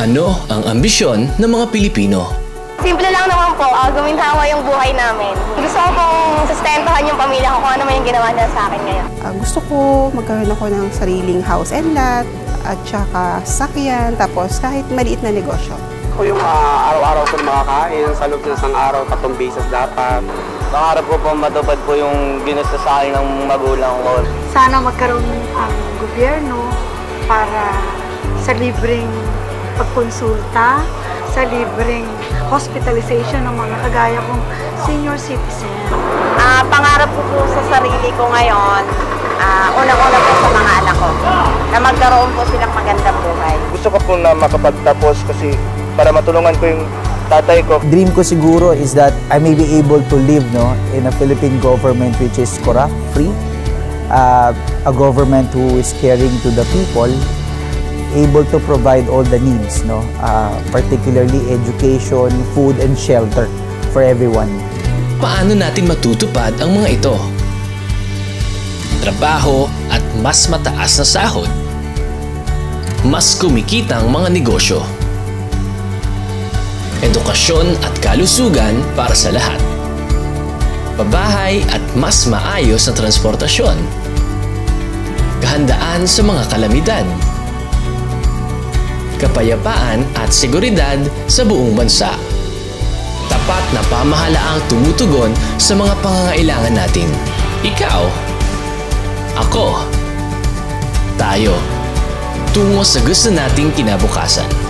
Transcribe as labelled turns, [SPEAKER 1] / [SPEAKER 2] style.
[SPEAKER 1] Ano ang ambisyon ng mga Pilipino?
[SPEAKER 2] Simple lang naman po, uh, guminhawa yung buhay namin. Gusto ko pong sustentuhan yung pamilya ko kung ano man yung ginawa nila sa akin ngayon.
[SPEAKER 3] Ah, gusto ko magkaroon ako ng sariling house and lot at saka sakyan, tapos kahit maliit na negosyo.
[SPEAKER 4] Ako yung ah, araw-araw ko makakain sa loob ng isang araw, tatlong beses dapat.
[SPEAKER 5] Pangarap ko po matupad po yung ginusto sa akin ng magulang ko.
[SPEAKER 6] sana magkaroon ang gobyerno para sa libreng pagkonsulta, sa libreng hospitalization ng mga kagaya kong senior citizen.
[SPEAKER 2] Ah, pangarap ko po sa sarili ko ngayon, ah, unang-una po sa mga anak ko, na magkaroon po silang magandang buhay.
[SPEAKER 5] Gusto ko po na makapagtapos kasi para matulungan ko yung tatay ko.
[SPEAKER 7] dream ko siguro is that I may be able to live no in a Philippine government which is corrupt free uh, a government who is caring to the people able to provide all the needs no uh, particularly education food and shelter for everyone
[SPEAKER 1] Paano natin matutupad ang mga ito? Trabaho at mas mataas na sahod. Mas kumikitang mga negosyo. Edukasyon at kalusugan para sa lahat. Pabahay at mas maayos na transportasyon. Kahandaan sa mga kalamidad. Kapayapaan at seguridad sa buong bansa tapat na pamahalaang tumutugon sa mga pangangailangan natin. Ikaw, ako, tayo, tungo sa gusto nating kinabukasan.